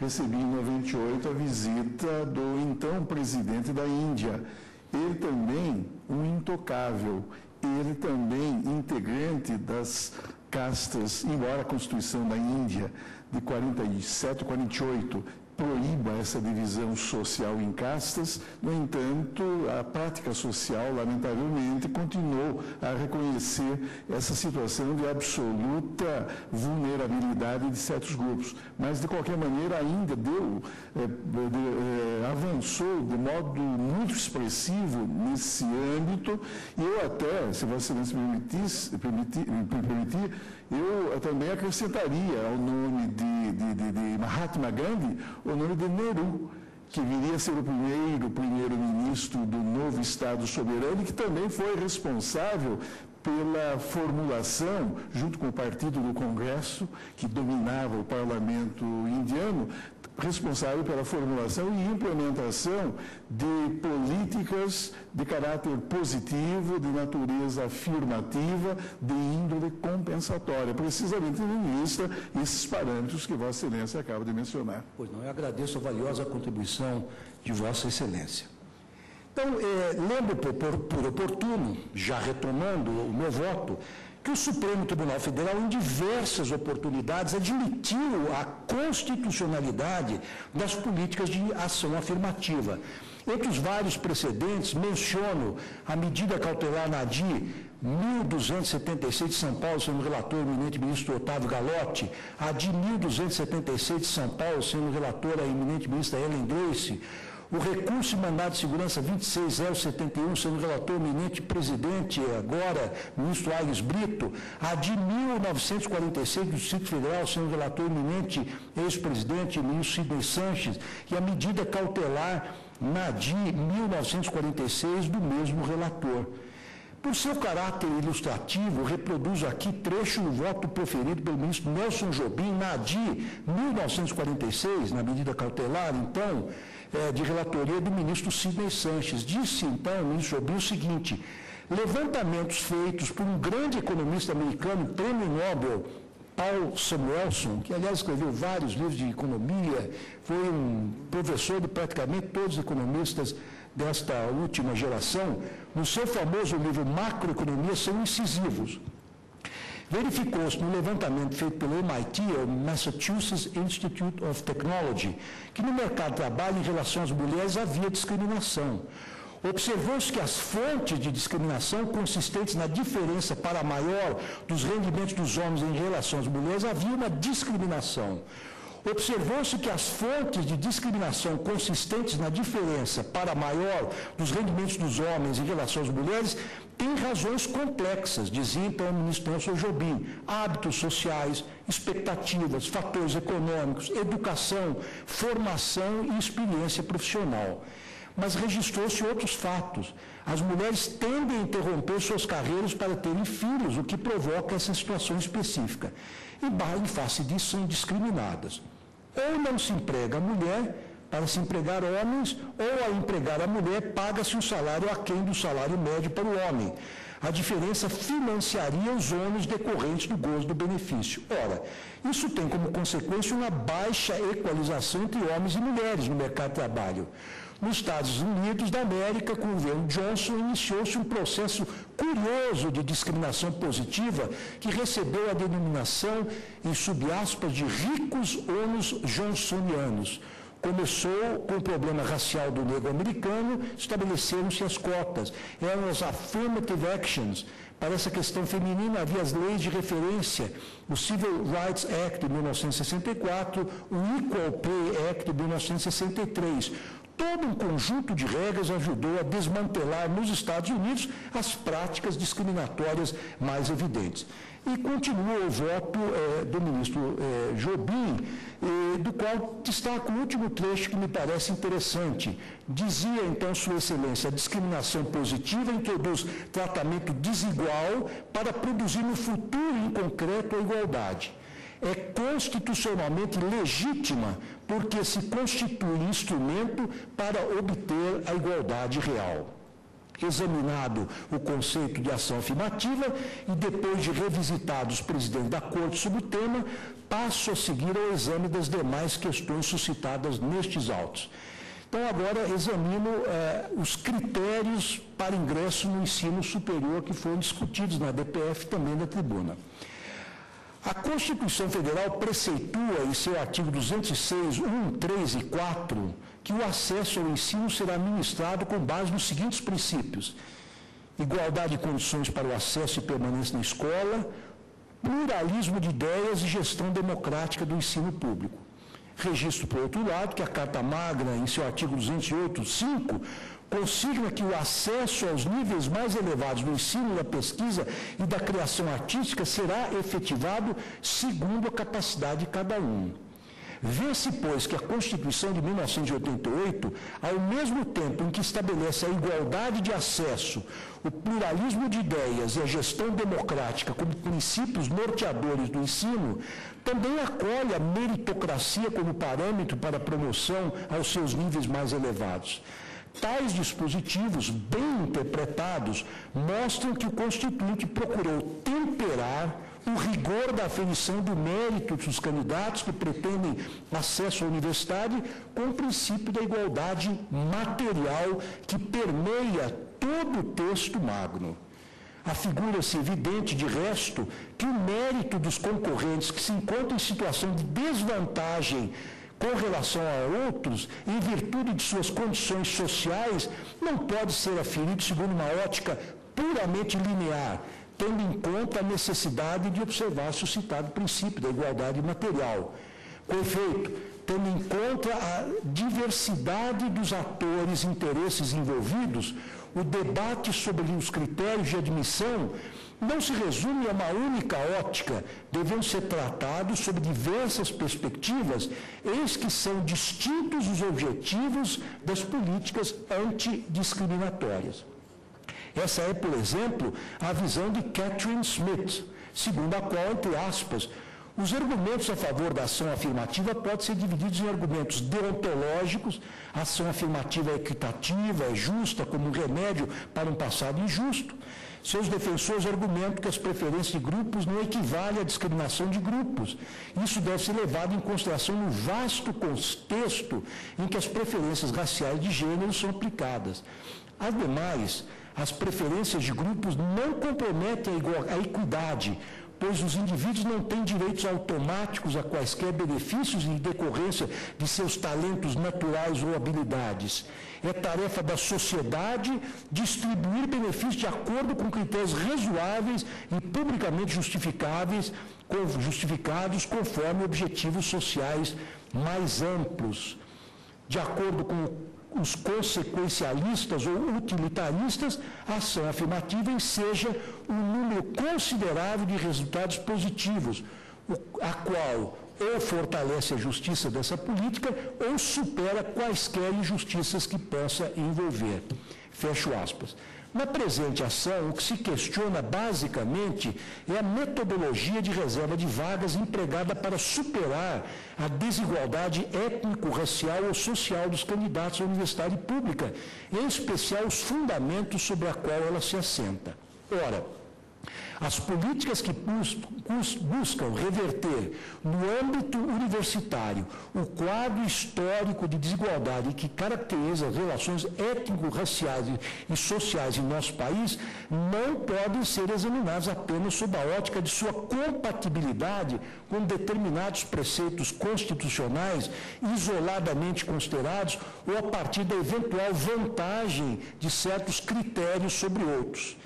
recebi em 98 a visita do então presidente da Índia. Ele também um intocável, ele também integrante das castas, embora a Constituição da Índia de 47 48 proíba essa divisão social em castas, no entanto, a prática social, lamentavelmente, continuou a reconhecer essa situação de absoluta vulnerabilidade de certos grupos. Mas, de qualquer maneira, ainda deu, é, de, é, avançou de modo muito expressivo nesse âmbito, e eu até, se Excelência me permitir, permitir eu também acrescentaria ao nome de, de, de, de Mahatma Gandhi o nome de Nehru, que viria a ser o primeiro primeiro-ministro do novo Estado soberano e que também foi responsável pela formulação, junto com o partido do Congresso, que dominava o parlamento indiano, responsável pela formulação e implementação de políticas de caráter positivo, de natureza afirmativa, de índole compensatória, precisamente em vista esses parâmetros que Vossa Excelência acaba de mencionar. Pois não, eu agradeço a valiosa contribuição de Vossa Excelência. Então, é, lembro por, por, por oportuno, já retomando o meu voto, que o Supremo Tribunal Federal, em diversas oportunidades, admitiu a constitucionalidade das políticas de ação afirmativa. Entre os vários precedentes, menciono a medida cautelar na ADI 1276 de São Paulo, sendo relator o eminente ministro Otávio Galotti, a ADI 1276 de São Paulo, sendo relator a eminente ministra Ellen Grace, o recurso de mandado de segurança 26071, sendo relator eminente presidente, agora, ministro Aires Brito, a de 1946 do Distrito Federal, sendo relator eminente ex-presidente, ministro Sidney Sanches, e a medida cautelar na DI 1946 do mesmo relator. Por seu caráter ilustrativo, reproduzo aqui trecho do voto proferido pelo ministro Nelson Jobim na DI 1946, na medida cautelar, então, é, de relatoria do ministro Sidney Sanches. Disse então o ministro Jobim o seguinte: levantamentos feitos por um grande economista americano, prêmio Nobel, Paul Samuelson, que aliás escreveu vários livros de economia, foi um professor de praticamente todos os economistas desta última geração, no seu famoso livro Macroeconomia são incisivos. Verificou-se no levantamento feito pelo MIT, o Massachusetts Institute of Technology, que no mercado de trabalho em relação às mulheres havia discriminação. Observou-se que as fontes de discriminação consistentes na diferença para maior dos rendimentos dos homens em relação às mulheres havia uma discriminação. Observou-se que as fontes de discriminação consistentes na diferença para maior dos rendimentos dos homens em relação às mulheres têm razões complexas, dizia então o ministro Nelson Jobim, hábitos sociais, expectativas, fatores econômicos, educação, formação e experiência profissional. Mas registrou-se outros fatos. As mulheres tendem a interromper suas carreiras para terem filhos, o que provoca essa situação específica. E, em face disso, são discriminadas. Ou não se emprega a mulher para se empregar homens, ou ao empregar a mulher, paga-se um salário aquém do salário médio para o homem. A diferença financiaria os ônus decorrentes do gozo do benefício. Ora, isso tem como consequência uma baixa equalização entre homens e mulheres no mercado de trabalho. Nos Estados Unidos da América, com o governo Johnson, iniciou-se um processo curioso de discriminação positiva que recebeu a denominação, em subaspas, de ricos ônus johnsonianos. Começou com o problema racial do negro americano, estabeleceram-se as cotas, eram as affirmative actions. Para essa questão feminina havia as leis de referência, o Civil Rights Act de 1964, o Equal Pay Act de 1963. Todo um conjunto de regras ajudou a desmantelar nos Estados Unidos as práticas discriminatórias mais evidentes. E continua o voto é, do ministro é, Jobim, é, do qual destaco o último trecho que me parece interessante. Dizia então Sua Excelência, a discriminação positiva introduz tratamento desigual para produzir no futuro em concreto a igualdade é constitucionalmente legítima, porque se constitui instrumento para obter a igualdade real. Examinado o conceito de ação afirmativa e depois de revisitados os presidentes da Corte sobre o tema, passo a seguir ao exame das demais questões suscitadas nestes autos. Então, agora examino eh, os critérios para ingresso no ensino superior que foram discutidos na DPF também na tribuna. A Constituição Federal preceitua, em seu artigo 206, 1, 3 e 4, que o acesso ao ensino será ministrado com base nos seguintes princípios: igualdade de condições para o acesso e permanência na escola, pluralismo de ideias e gestão democrática do ensino público. Registro, por outro lado, que a Carta Magna, em seu artigo 208, 5, consigna que o acesso aos níveis mais elevados do ensino, da pesquisa e da criação artística será efetivado segundo a capacidade de cada um. Vê-se, pois, que a Constituição de 1988, ao mesmo tempo em que estabelece a igualdade de acesso, o pluralismo de ideias e a gestão democrática como princípios norteadores do ensino, também acolhe a meritocracia como parâmetro para a promoção aos seus níveis mais elevados. Tais dispositivos, bem interpretados, mostram que o Constituinte procurou temperar o rigor da aferição do mérito dos candidatos que pretendem acesso à universidade com o princípio da igualdade material que permeia todo o texto magno. Afigura-se evidente, de resto, que o mérito dos concorrentes que se encontram em situação de desvantagem com relação a outros, em virtude de suas condições sociais, não pode ser aferido segundo uma ótica puramente linear, tendo em conta a necessidade de observar-se o citado princípio da igualdade material. Com efeito, tendo em conta a diversidade dos atores e interesses envolvidos, o debate sobre os critérios de admissão não se resume a uma única ótica, devem ser tratados sob diversas perspectivas, eis que são distintos os objetivos das políticas antidiscriminatórias. Essa é, por exemplo, a visão de Catherine Smith, segundo a qual, entre aspas, os argumentos a favor da ação afirmativa podem ser divididos em argumentos deontológicos, a ação afirmativa é equitativa, é justa, como um remédio para um passado injusto. Seus defensores argumentam que as preferências de grupos não equivalem à discriminação de grupos. Isso deve ser levado em consideração no vasto contexto em que as preferências raciais de gênero são aplicadas. Ademais, as preferências de grupos não comprometem a, equidade, pois os indivíduos não têm direitos automáticos a quaisquer benefícios em decorrência de seus talentos naturais ou habilidades. É tarefa da sociedade distribuir benefícios de acordo com critérios razoáveis e publicamente justificáveis, justificados conforme objetivos sociais mais amplos. De acordo com os consequencialistas ou utilitaristas, ação afirmativa enseja um número considerável de resultados positivos, a qual ou fortalece a justiça dessa política ou supera quaisquer injustiças que possa envolver. Fecho aspas. Na presente ação, o que se questiona basicamente é a metodologia de reserva de vagas empregada para superar a desigualdade étnico-racial ou social dos candidatos à universidade pública, em especial os fundamentos sobre a qual ela se assenta. Ora, as políticas que buscam reverter no âmbito universitário o quadro histórico de desigualdade que caracteriza as relações étnico-raciais e sociais em nosso país não podem ser examinadas apenas sob a ótica de sua compatibilidade com determinados preceitos constitucionais isoladamente considerados ou a partir da eventual vantagem de certos critérios sobre outros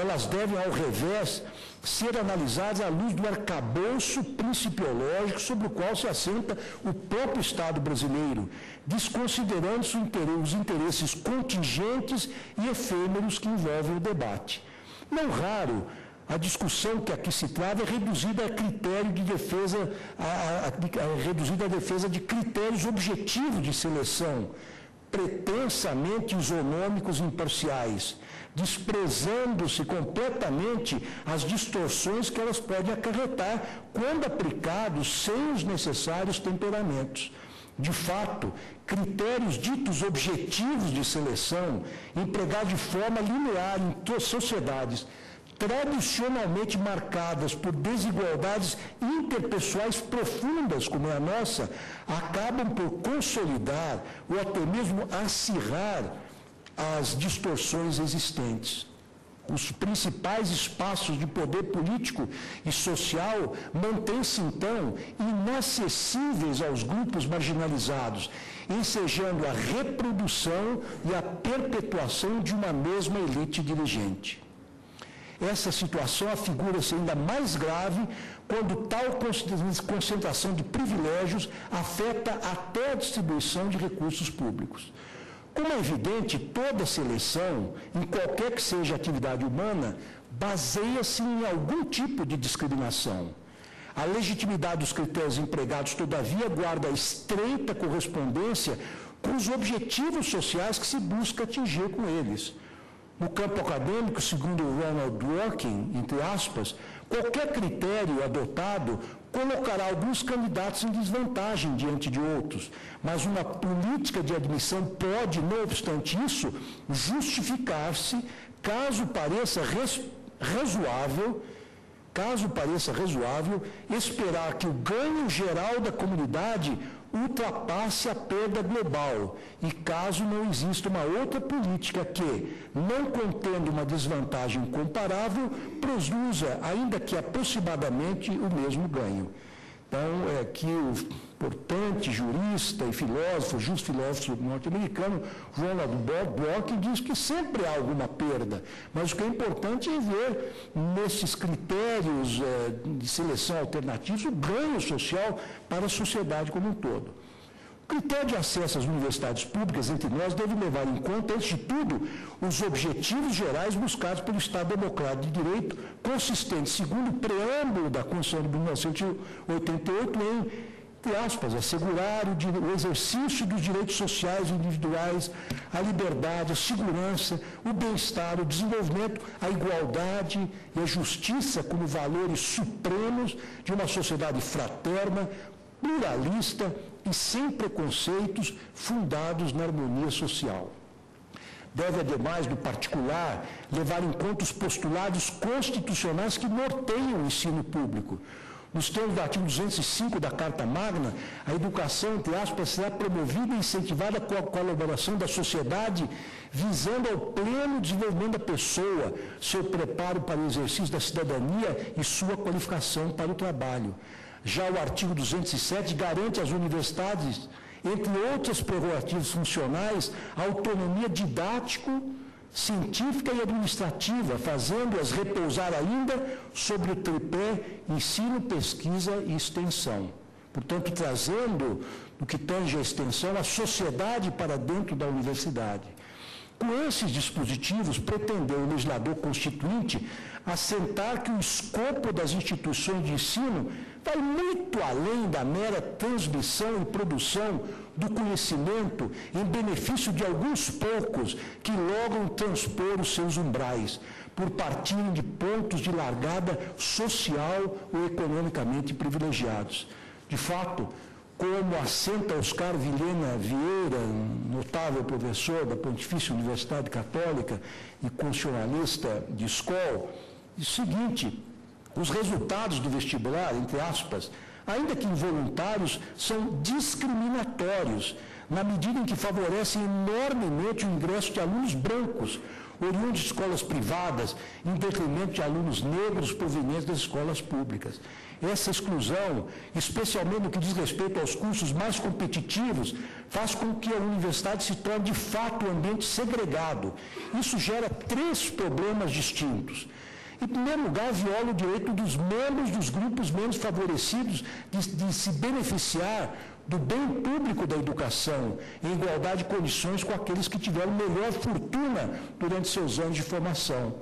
elas devem, ao revés, ser analisadas à luz do arcabouço principiológico sobre o qual se assenta o próprio Estado brasileiro, desconsiderando os interesses contingentes e efêmeros que envolvem o debate. Não raro, a discussão que aqui se trata é reduzida a critério de defesa, a, a, a, reduzida a defesa de critérios objetivos de seleção, pretensamente isonômicos e imparciais, desprezando-se completamente as distorções que elas podem acarretar quando aplicados sem os necessários temperamentos. De fato, critérios ditos objetivos de seleção, empregados de forma linear em sociedades tradicionalmente marcadas por desigualdades interpessoais profundas, como é a nossa, acabam por consolidar ou até mesmo acirrar as distorções existentes. Os principais espaços de poder político e social mantêm-se, então, inacessíveis aos grupos marginalizados, ensejando a reprodução e a perpetuação de uma mesma elite dirigente. Essa situação afigura-se ainda mais grave quando tal concentração de privilégios afeta até a distribuição de recursos públicos. Como é evidente, toda seleção, em qualquer que seja a atividade humana, baseia-se em algum tipo de discriminação. A legitimidade dos critérios empregados, todavia, guarda estreita correspondência com os objetivos sociais que se busca atingir com eles. No campo acadêmico, segundo Ronald Dworkin, entre aspas, qualquer critério adotado colocará alguns candidatos em desvantagem diante de outros, mas uma política de admissão pode, não obstante isso, justificar-se caso pareça res, razoável, caso pareça razoável, esperar que o ganho geral da comunidade ultrapasse a perda global e caso não exista uma outra política que, não contendo uma desvantagem comparável, produza, ainda que aproximadamente, o mesmo ganho. Então, é que o importante jurista e filósofo, justo filósofo norte-americano, Ronald Bloch, diz que sempre há alguma perda, mas o que é importante é ver nesses critérios é, de seleção alternativos o ganho social para a sociedade como um todo. O critério de acesso às universidades públicas entre nós deve levar em conta, antes de tudo, os objetivos gerais buscados pelo Estado Democrático de Direito, consistente, segundo o preâmbulo da Constituição de 1988, em, entre aspas, assegurar o, o exercício dos direitos sociais individuais, a liberdade, a segurança, o bem-estar, o desenvolvimento, a igualdade e a justiça como valores supremos de uma sociedade fraterna, pluralista e sem preconceitos fundados na harmonia social. Deve, ademais do particular, levar em conta os postulados constitucionais que norteiam o ensino público. Nos termos do artigo 205 da Carta Magna, a educação, entre aspas, será promovida e incentivada com a colaboração da sociedade, visando ao pleno desenvolvimento da pessoa, seu preparo para o exercício da cidadania e sua qualificação para o trabalho. Já o artigo 207 garante às universidades, entre outras prerrogativas funcionais, a autonomia didático, científica e administrativa, fazendo-as repousar ainda sobre o tripé ensino, pesquisa e extensão. Portanto, trazendo, no que tange a extensão, a sociedade para dentro da universidade. Com esses dispositivos, pretendeu o legislador constituinte assentar que o escopo das instituições de ensino vai muito além da mera transmissão e produção do conhecimento em benefício de alguns poucos que logram transpor os seus umbrais, por partirem de pontos de largada social ou economicamente privilegiados. De fato, como assenta Oscar Vilhena Vieira, notável professor da Pontifícia Universidade Católica e constitucionalista de escola, o seguinte, os resultados do vestibular, entre aspas, ainda que involuntários, são discriminatórios, na medida em que favorecem enormemente o ingresso de alunos brancos, oriundos de escolas privadas, em detrimento de alunos negros provenientes das escolas públicas. Essa exclusão, especialmente no que diz respeito aos cursos mais competitivos, faz com que a universidade se torne de fato um ambiente segregado. Isso gera três problemas distintos. Em primeiro lugar, viola o direito dos membros dos grupos menos favorecidos de, de se beneficiar do bem público da educação, em igualdade de condições com aqueles que tiveram melhor fortuna durante seus anos de formação.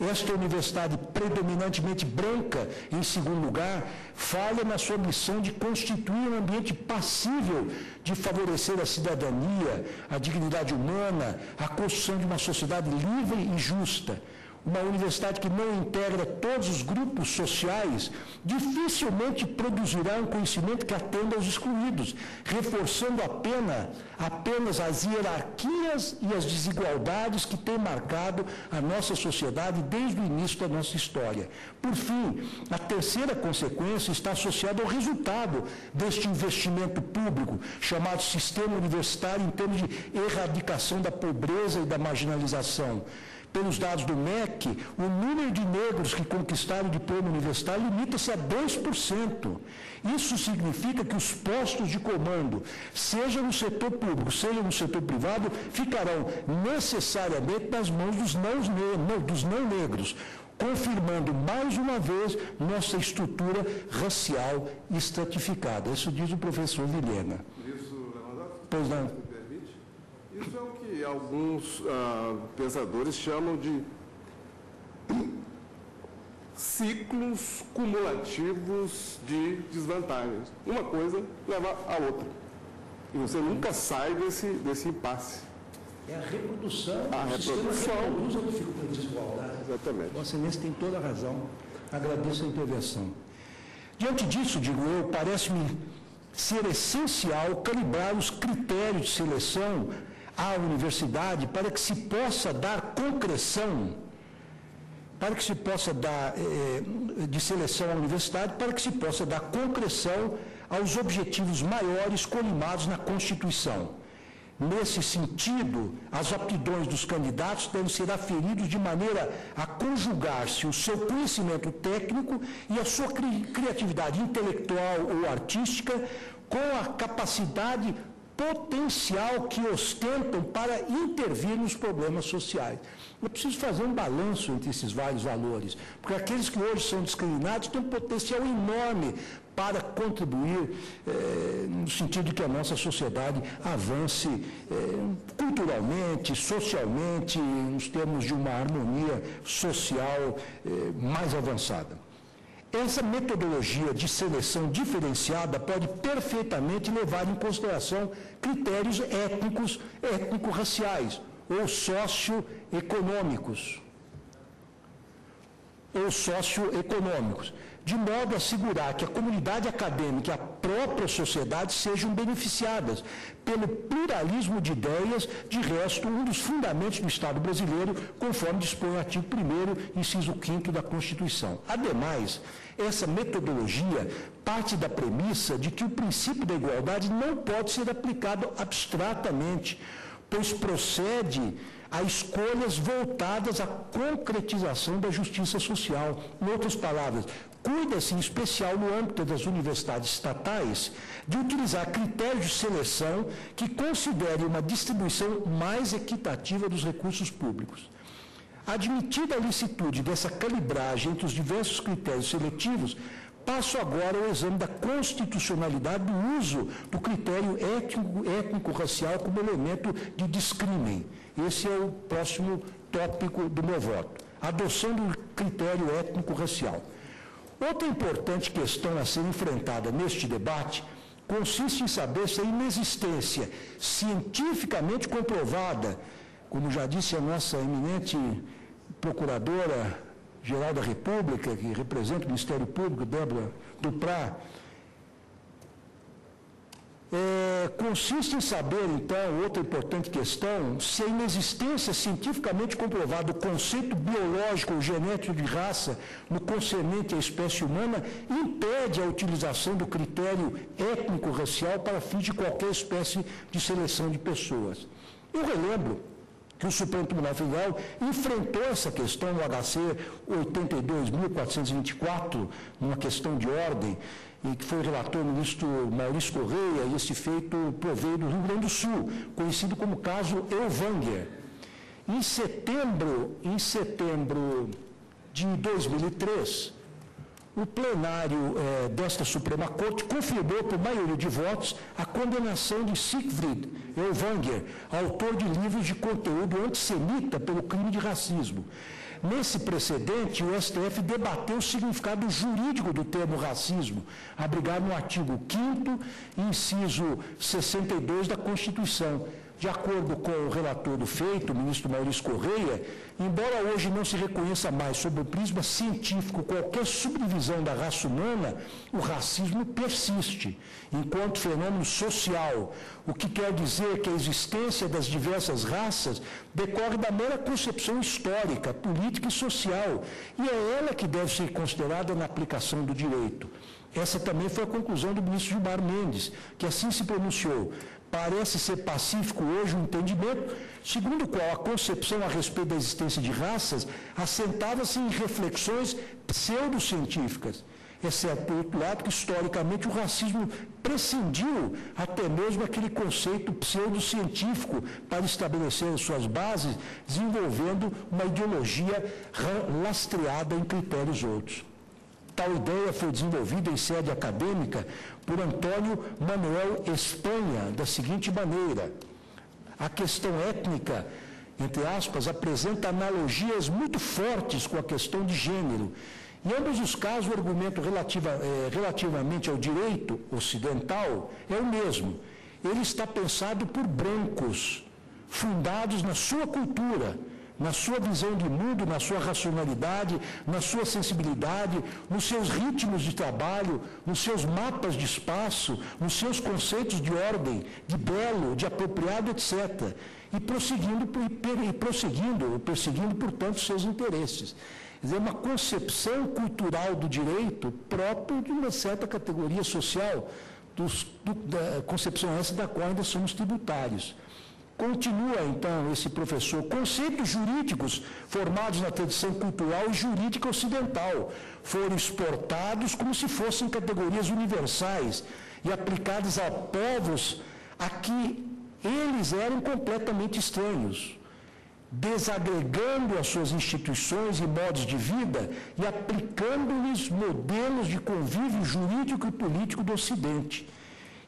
Esta universidade predominantemente branca, em segundo lugar, falha na sua missão de constituir um ambiente passível de favorecer a cidadania, a dignidade humana, a construção de uma sociedade livre e justa. Uma universidade que não integra todos os grupos sociais, dificilmente produzirá um conhecimento que atenda aos excluídos, reforçando apenas, apenas as hierarquias e as desigualdades que têm marcado a nossa sociedade desde o início da nossa história. Por fim, a terceira consequência está associada ao resultado deste investimento público, chamado sistema universitário em termos de erradicação da pobreza e da marginalização pelos dados do MEC, o número de negros que conquistaram o diploma universitário limita-se a 2%. Isso significa que os postos de comando, seja no setor público, seja no setor privado, ficarão necessariamente nas mãos dos não, dos não negros, confirmando mais uma vez nossa estrutura racial estratificada. Isso diz o professor Vilhena. Isso, Pois não. Isso é que alguns ah, pensadores chamam de ciclos cumulativos de desvantagens. Uma coisa leva à outra. E você nunca sai desse, desse impasse. É a reprodução. A reprodução. Reproduz a desigualdade. Exatamente. Vossa Excelência tem toda a razão. Agradeço a intervenção. Diante disso, digo eu, parece-me ser essencial calibrar os critérios de seleção à universidade para que se possa dar concreção, para que se possa dar eh, de seleção à universidade, para que se possa dar concreção aos objetivos maiores colimados na Constituição. Nesse sentido, as aptidões dos candidatos devem ser aferidos de maneira a conjugar-se o seu conhecimento técnico e a sua cri criatividade intelectual ou artística com a capacidade potencial que ostentam para intervir nos problemas sociais. Eu preciso fazer um balanço entre esses vários valores, porque aqueles que hoje são discriminados têm um potencial enorme para contribuir eh, no sentido de que a nossa sociedade avance eh, culturalmente, socialmente, nos termos de uma harmonia social eh, mais avançada. Essa metodologia de seleção diferenciada pode perfeitamente levar em consideração critérios étnicos, étnico-raciais ou socioeconômicos. Ou socioeconômicos, de modo a assegurar que a comunidade acadêmica e a própria sociedade sejam beneficiadas pelo pluralismo de ideias, de resto, um dos fundamentos do Estado brasileiro, conforme dispõe o artigo 1 inciso 5 da Constituição. Ademais, essa metodologia parte da premissa de que o princípio da igualdade não pode ser aplicado abstratamente, pois procede a escolhas voltadas à concretização da justiça social. Em outras palavras, cuida-se, em especial no âmbito das universidades estatais, de utilizar critérios de seleção que considerem uma distribuição mais equitativa dos recursos públicos. Admitida a licitude dessa calibragem entre os diversos critérios seletivos, passo agora ao exame da constitucionalidade do uso do critério étnico-racial como elemento de discrimen. Esse é o próximo tópico do meu voto. Adoção do critério étnico-racial. Outra importante questão a ser enfrentada neste debate consiste em saber se a inexistência cientificamente comprovada como já disse a nossa eminente Procuradora-Geral da República, que representa o Ministério Público, Débora Duprá, é, consiste em saber, então, outra importante questão, se a inexistência cientificamente comprovada do conceito biológico ou genético de raça no concernente à espécie humana impede a utilização do critério étnico-racial para fins de qualquer espécie de seleção de pessoas. Eu relembro que o Supremo Tribunal Federal enfrentou essa questão no HC 82.424, numa questão de ordem, e que foi relator o ministro Maurício Correia, e esse feito proveio do Rio Grande do Sul, conhecido como caso Elvanger. Em setembro, em setembro de 2003, o plenário eh, desta Suprema Corte confirmou por maioria de votos a condenação de Siegfried Elvanger, autor de livros de conteúdo antissemita pelo crime de racismo. Nesse precedente, o STF debateu o significado jurídico do termo racismo, abrigado no artigo 5 inciso 62 da Constituição, de acordo com o relator do feito, o ministro Maurício Correia, embora hoje não se reconheça mais sob o prisma científico qualquer subdivisão da raça humana, o racismo persiste enquanto fenômeno social, o que quer dizer que a existência das diversas raças decorre da mera concepção histórica, política e social, e é ela que deve ser considerada na aplicação do direito. Essa também foi a conclusão do ministro Gilmar Mendes, que assim se pronunciou. Parece ser pacífico hoje o um entendimento, segundo o qual a concepção a respeito da existência de raças assentava-se em reflexões pseudocientíficas, exceto, por outro lado, que historicamente o racismo prescindiu até mesmo aquele conceito pseudocientífico para estabelecer as suas bases, desenvolvendo uma ideologia lastreada em critérios outros. Tal ideia foi desenvolvida em sede acadêmica por Antônio Manuel Espanha, da seguinte maneira: a questão étnica, entre aspas, apresenta analogias muito fortes com a questão de gênero. Em ambos os casos, o argumento relativa, eh, relativamente ao direito ocidental é o mesmo. Ele está pensado por brancos, fundados na sua cultura na sua visão de mundo, na sua racionalidade, na sua sensibilidade, nos seus ritmos de trabalho, nos seus mapas de espaço, nos seus conceitos de ordem, de belo, de apropriado, etc. E prosseguindo, e prosseguindo, perseguindo, portanto, seus interesses. Quer dizer, uma concepção cultural do direito próprio de uma certa categoria social, dos, do, da concepção essa da qual ainda somos tributários. Continua, então, esse professor, conceitos jurídicos formados na tradição cultural e jurídica ocidental foram exportados como se fossem categorias universais e aplicados a povos a que eles eram completamente estranhos, desagregando as suas instituições e modos de vida e aplicando-lhes modelos de convívio jurídico e político do Ocidente.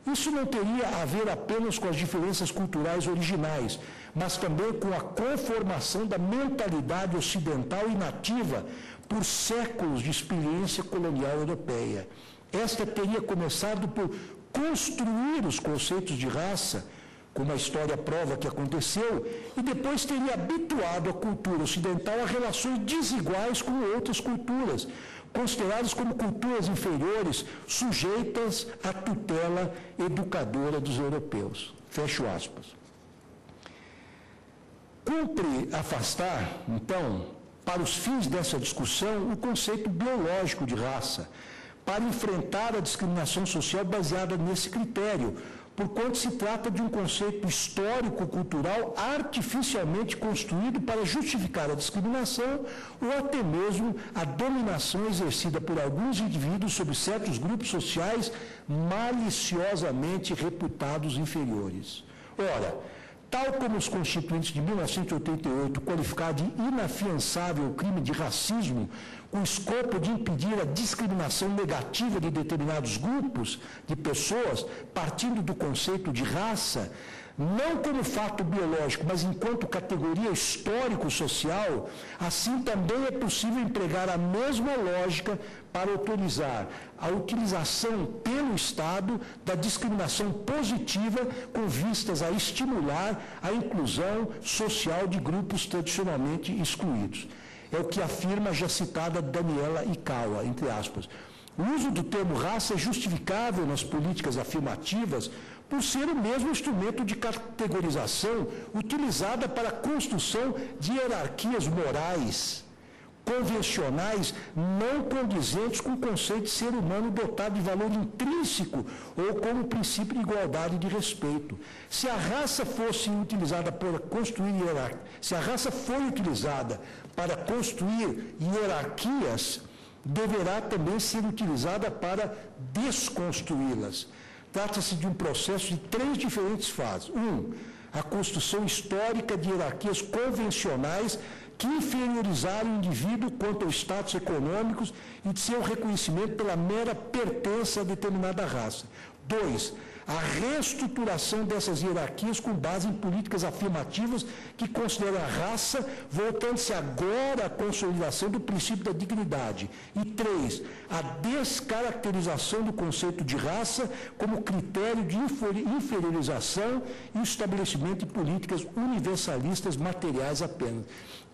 Isso não teria a ver apenas com as diferenças culturais originais, mas também com a conformação da mentalidade ocidental e nativa por séculos de experiência colonial europeia. Esta teria começado por construir os conceitos de raça, como a história prova que aconteceu, e depois teria habituado a cultura ocidental a relações desiguais com outras culturas, consideradas como culturas inferiores, sujeitas à tutela educadora dos europeus. Fecho aspas. Cumpre afastar, então, para os fins dessa discussão, o conceito biológico de raça, para enfrentar a discriminação social baseada nesse critério, porquanto se trata de um conceito histórico-cultural artificialmente construído para justificar a discriminação ou até mesmo a dominação exercida por alguns indivíduos sobre certos grupos sociais maliciosamente reputados inferiores. Ora, tal como os constituintes de 1988 qualificaram de inafiançável o crime de racismo, o escopo de impedir a discriminação negativa de determinados grupos de pessoas, partindo do conceito de raça, não como fato biológico, mas enquanto categoria histórico-social, assim também é possível empregar a mesma lógica para autorizar a utilização pelo Estado da discriminação positiva com vistas a estimular a inclusão social de grupos tradicionalmente excluídos. É o que afirma a já citada Daniela Ikawa, entre aspas. O uso do termo raça é justificável nas políticas afirmativas por ser o mesmo instrumento de categorização utilizada para a construção de hierarquias morais convencionais não condizentes com o conceito de ser humano dotado de valor intrínseco ou com o princípio de igualdade e de respeito. Se a raça fosse utilizada para construir se a raça foi utilizada para construir hierarquias, deverá também ser utilizada para desconstruí-las. Trata-se de um processo de três diferentes fases. Um, a construção histórica de hierarquias convencionais que inferiorizaram o indivíduo quanto aos status econômicos e de seu reconhecimento pela mera pertença a determinada raça. Dois, a reestruturação dessas hierarquias com base em políticas afirmativas que consideram a raça, voltando-se agora à consolidação do princípio da dignidade. E três, a descaracterização do conceito de raça como critério de inferiorização e estabelecimento de políticas universalistas materiais apenas.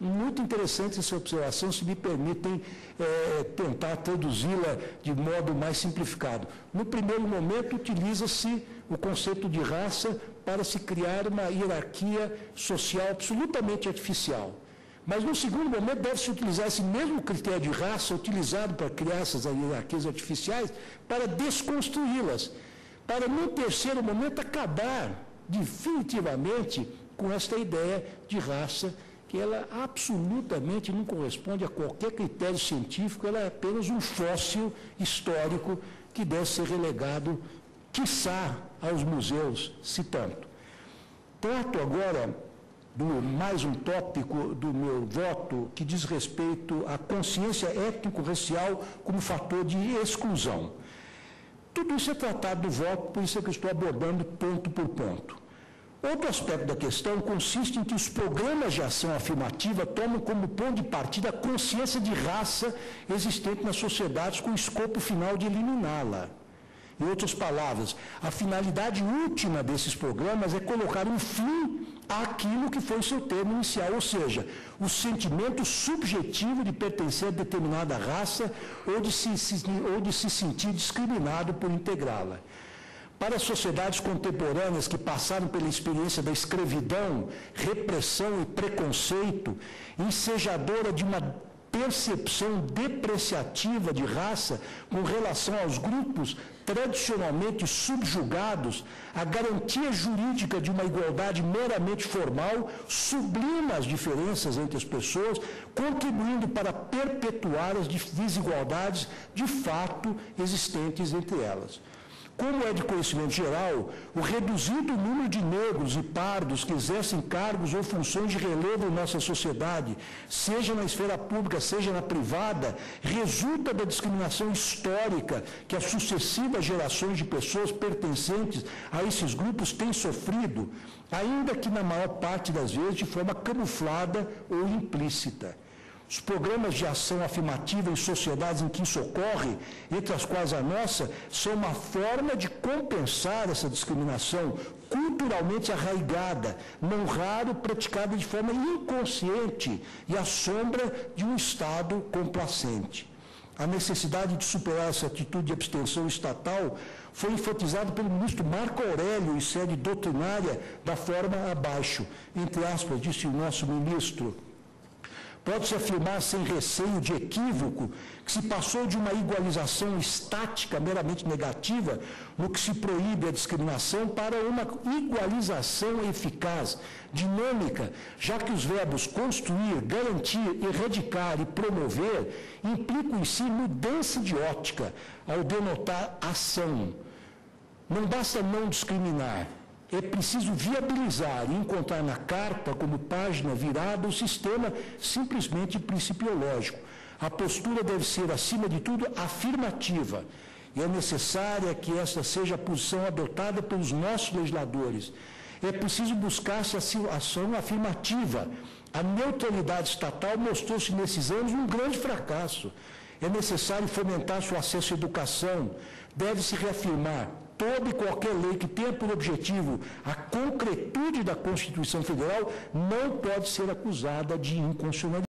Muito interessante essa observação, se me permitem é, tentar traduzi-la de modo mais simplificado. No primeiro momento, utiliza-se o conceito de raça para se criar uma hierarquia social absolutamente artificial. Mas no segundo momento deve-se utilizar esse mesmo critério de raça utilizado para criar essas hierarquias artificiais para desconstruí-las. Para no terceiro momento acabar definitivamente com esta ideia de raça que ela absolutamente não corresponde a qualquer critério científico, ela é apenas um fóssil histórico que deve ser relegado, quiçá, aos museus, se tanto. Trato agora do mais um tópico do meu voto que diz respeito à consciência étnico-racial como fator de exclusão. Tudo isso é tratado do voto, por isso é que eu estou abordando ponto por ponto. Outro aspecto da questão consiste em que os programas de ação afirmativa tomam como ponto de partida a consciência de raça existente nas sociedades com o escopo final de eliminá-la. Em outras palavras, a finalidade última desses programas é colocar um fim àquilo que foi seu termo inicial, ou seja, o sentimento subjetivo de pertencer a determinada raça ou de se, ou de se sentir discriminado por integrá-la. Para as sociedades contemporâneas que passaram pela experiência da escravidão, repressão e preconceito, ensejadora de uma percepção depreciativa de raça com relação aos grupos tradicionalmente subjugados, a garantia jurídica de uma igualdade meramente formal sublima as diferenças entre as pessoas, contribuindo para perpetuar as desigualdades de fato existentes entre elas. Como é de conhecimento geral, o reduzido número de negros e pardos que exercem cargos ou funções de relevo em nossa sociedade, seja na esfera pública, seja na privada, resulta da discriminação histórica que as sucessivas gerações de pessoas pertencentes a esses grupos têm sofrido, ainda que na maior parte das vezes de forma camuflada ou implícita. Os programas de ação afirmativa em sociedades em que isso ocorre, entre as quais a nossa, são uma forma de compensar essa discriminação culturalmente arraigada, não raro praticada de forma inconsciente e à sombra de um Estado complacente. A necessidade de superar essa atitude de abstenção estatal foi enfatizada pelo ministro Marco Aurélio em sede doutrinária da forma abaixo. Entre aspas, disse o nosso ministro. Pode-se afirmar sem receio de equívoco que se passou de uma igualização estática, meramente negativa, no que se proíbe a discriminação, para uma igualização eficaz, dinâmica, já que os verbos construir, garantir, erradicar e promover implicam em si mudança de ótica ao denotar ação. Não basta não discriminar, é preciso viabilizar e encontrar na carta, como página virada, o sistema simplesmente principiológico. A postura deve ser, acima de tudo, afirmativa. E é necessária que esta seja a posição adotada pelos nossos legisladores. É preciso buscar-se a ação afirmativa. A neutralidade estatal mostrou-se nesses anos um grande fracasso. É necessário fomentar seu acesso à educação. Deve-se reafirmar toda e qualquer lei que tenha por objetivo a concretude da Constituição Federal não pode ser acusada de inconstitucionalidade.